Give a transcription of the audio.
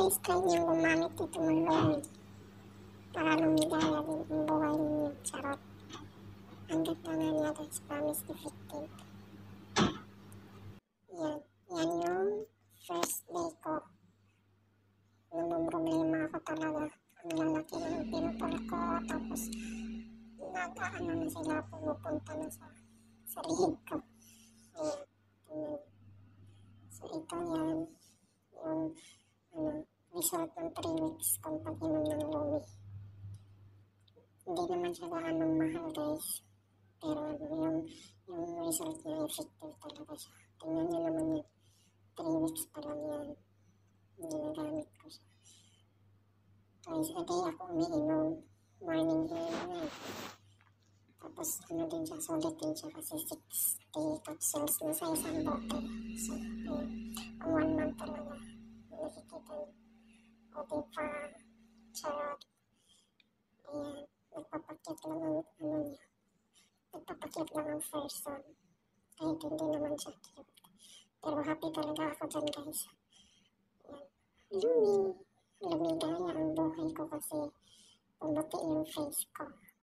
guys, try niyo gumamit ito ng loan para lumigaya din ang buhay ninyo. Charot. Ang ganda nga niya guys, promise effective. Yan. Yan yung first day ko. Namumroblema ako talaga. Ang lalaki ng pinupal ko. Tapos, nag-ano na sila, pumupunta na sa, sa lihig ko. Ayan. So, ito yan. Yung, ano, result ng 3 weeks kung pag-inom ng lumi. Hindi naman siya gaanong mahal, guys. Pero ano, yung, yung result niya, effective talaga siya. Tingnan niyo naman yun. 3 weeks pa lang yan. Ginagamit ko siya. Twice a day ako umiinom. Morning here na. Tapos ano din siya, solid din siya kasi 60 capsules na sa isang bote. So, ayun one month talaga. Nakikita niyo. Diba, charot. Ayan, nagpapakit lang ang ano niya. Nagpapakit lang ang person. Kahit hindi naman siya cute. Pero happy talaga ako dyan guys. Ayan. Lumi. Lumigaya ang buhay ko kasi pumuti yung face ko.